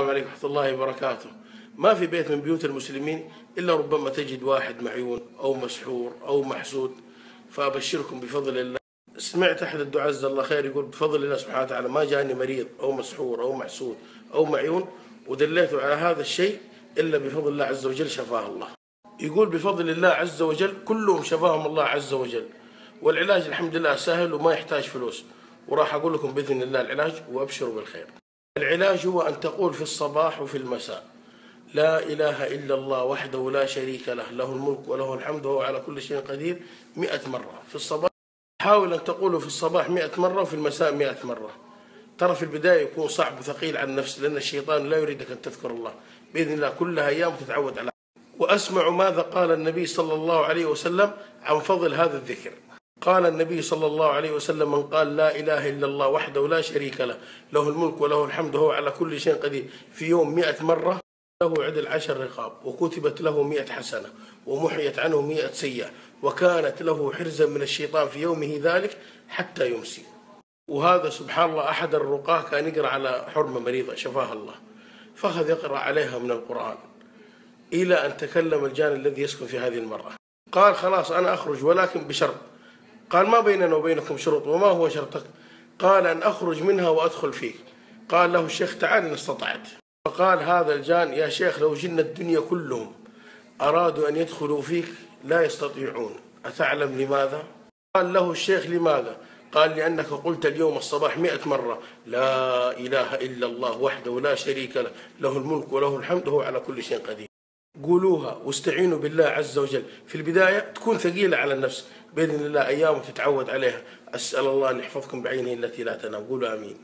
السلام عليكم ورحمة الله وبركاته. ما في بيت من بيوت المسلمين إلا ربما تجد واحد معيون أو مسحور أو محسود. فأبشركم بفضل الله. سمعت أحد الدعاء جزاه الله خير يقول بفضل الله سبحانه وتعالى ما جاني مريض أو مسحور أو محسود أو معيون ودليته على هذا الشيء إلا بفضل الله عز وجل شفاه الله. يقول بفضل الله عز وجل كلهم شفاهم الله عز وجل. والعلاج الحمد لله سهل وما يحتاج فلوس. وراح أقول لكم بإذن الله العلاج وأبشروا بالخير. العلاج هو أن تقول في الصباح وفي المساء لا إله إلا الله وحده لا شريك له له الملك وله الحمد وهو على كل شيء قدير مئة مرة. في الصباح حاول أن تقوله في الصباح مئة مرة وفي المساء مئة مرة. ترى في البداية يكون صعب وثقيل على النفس لأن الشيطان لا يريدك أن تذكر الله. بإذن الله كلها أيام تتعود على. وأسمع ماذا قال النبي صلى الله عليه وسلم عن فضل هذا الذكر. قال النبي صلى الله عليه وسلم من قال لا إله إلا الله وحده لا شريك له له الملك وله الحمد وهو على كل شيء قدير. في يوم مئة مرة له عدل عشر رقاب وكتبت له مئة حسنة ومحيت عنه مئة سيئة وكانت له حرزا من الشيطان في يومه ذلك حتى يمسي. وهذا سبحان الله أحد الرقاة كان يقرأ على حرمة مريضة شفاها الله. فأخذ يقرأ عليها من القرآن إلى أن تكلم الجان الذي يسكن في هذه المرأة. قال خلاص أنا أخرج ولكن بشرط. قال ما بيننا وبينكم شروط وما هو شرطك قال أن أخرج منها وأدخل فيك قال له الشيخ تعال إن استطعت. فقال هذا الجان يا شيخ لو جن الدنيا كلهم أرادوا أن يدخلوا فيك لا يستطيعون. أتعلم لماذا؟ قال له الشيخ لماذا؟ قال لأنك قلت اليوم الصباح مئة مرة. لا إله إلا الله وحده لا شريك له. له الملك وله الحمد وهو على كل شيء قدير. قولوها واستعينوا بالله عز وجل. في البداية تكون ثقيلة على النفس. بإذن الله أيام تتعود عليها. أسأل الله أن يحفظكم بعينه التي لا تنام. قولوا آمين.